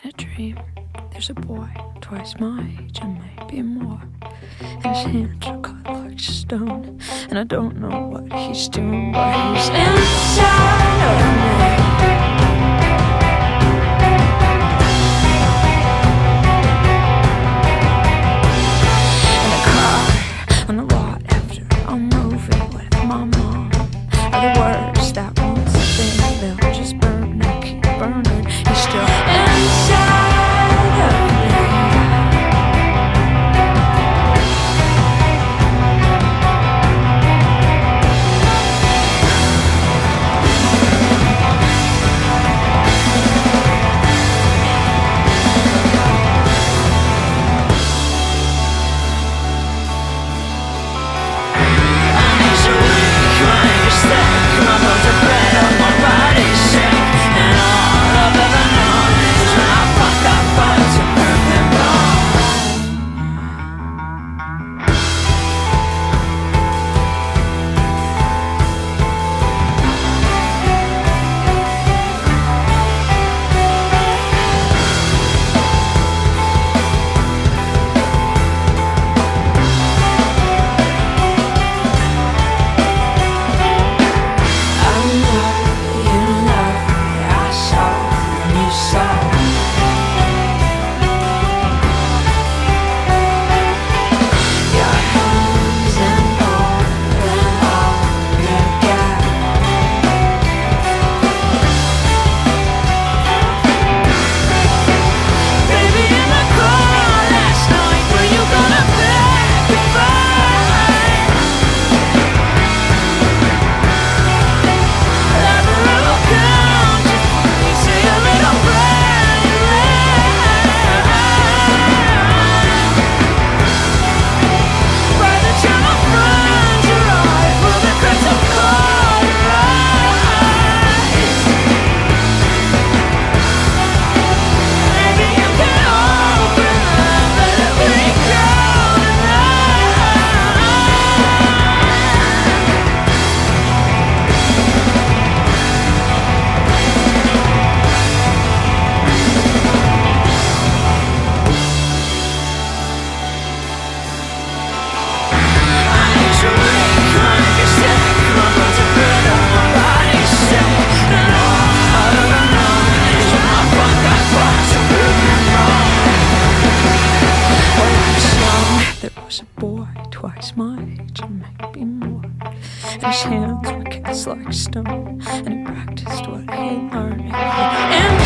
In a dream, there's a boy twice my age and maybe more. And his hands are cut like stone. And I don't know what he's doing, but he's inside of me. In There was a boy twice my age and maybe more. And his hands were cast like stone, and he practiced what he learned. And